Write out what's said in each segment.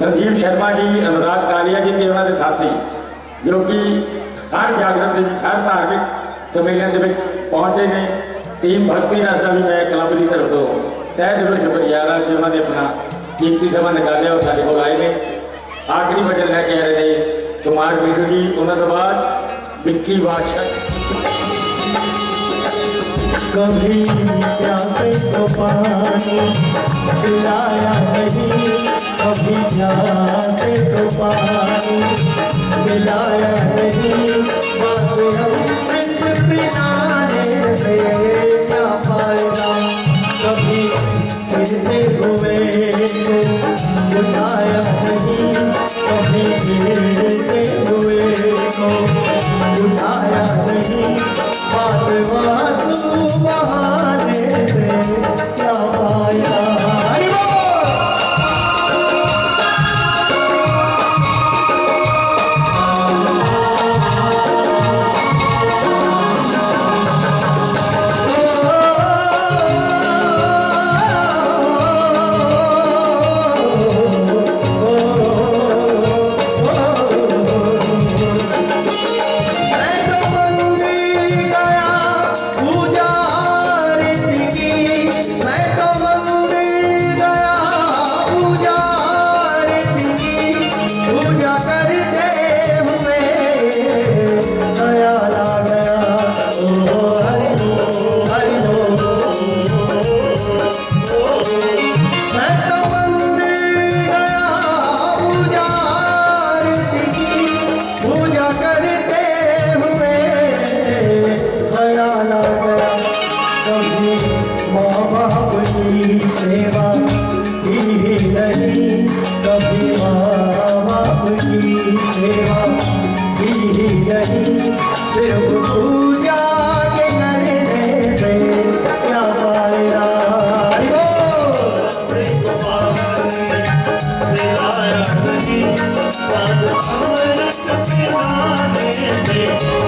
संजीव शर्मा जी, अनुराग कालिया जी के उन्होंने साथी, जो कि हर जागरण के हर धार्मिक सम्मेलन के पहुँचे ने टीम भक्ति का भी मैं क्लब की तरफ़ तो तय ज़रूर शुक्रिया जी उन्होंने अपना कीमती समा निकाले और सारे को आए हैं। आखिरी बजट लैके आ रहे हैं कुमार मिश्र जी। उन्होंने बाद विक्की बादशाह कभी प्यासे को पानी पिलाया नहीं कभी प्यासे को पानी पिलाया नहीं। बात हम नहीं। बात वासु महान तब अमृत पिलाने दे।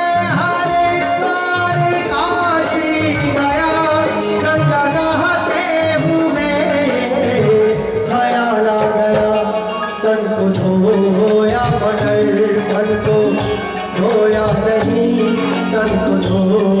मन को धोया नहीं कल को धो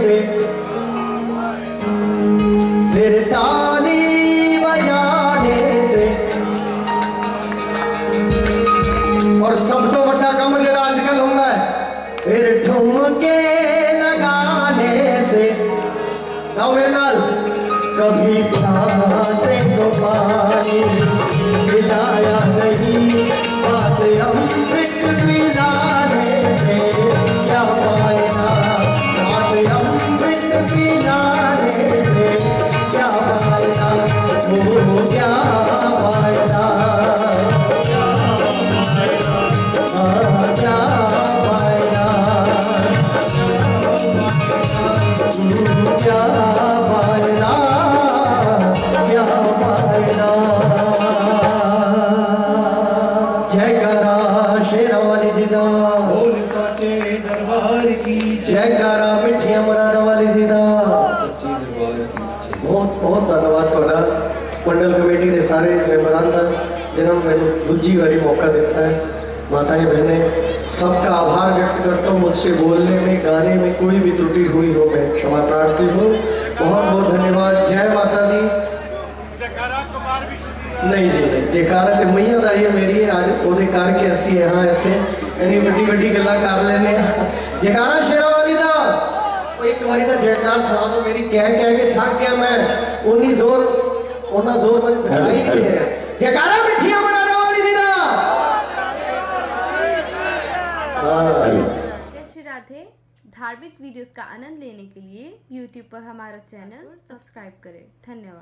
से। फिर ताली बजाने से। और सब तो बड़ा कम आजकल होगा फिर ठुमके लगाने से। मेरे नाल। कभी से तो पानी मिलाया नहीं, बात सारे मेहमान पर मैं गुज्जी बारी मौका देता है। माताएँ, बहनें, सबका आभार व्यक्त करता हूँ मुझसे बोलने में, गाने में कोई भी त्रुटि हुई हो, मैं क्षमा प्रार्थी हूँ। बहुत बहुत धन्यवाद। जय माता दी। नहीं जी, नहीं। जयकारा तो मैया का है, मेरी आज ओने करके असी यहाँ इतने इतनी वड्डी वड्डी गल्ला कर लेने जयकारा शेरा वाली का एक बार तो जयकार सुना दो मेरी कह कह के थक गया मैं। उन्नी ज़ोर ਮੈਂ ਉਨੀ ਜ਼ੋਰ ਉਹਨਾਂ ਜ਼ੋਰ ਮੈਨੂੰ ਦਿਖਾਈ ਨਹੀਂ ਦੇ ਰਿਹਾ ਜੇਕਾਰਾ ਮਿੱਠੀਆਂ ਬਣਾਉਣ ਵਾਲੀ ਦੀ ਦਾ ਹਾਂ जय श्री राधे धार्मिक वीडियोस का आनंद लेने के लिए YouTube पर हमारा चैनल सब्सक्राइब करें धन्यवाद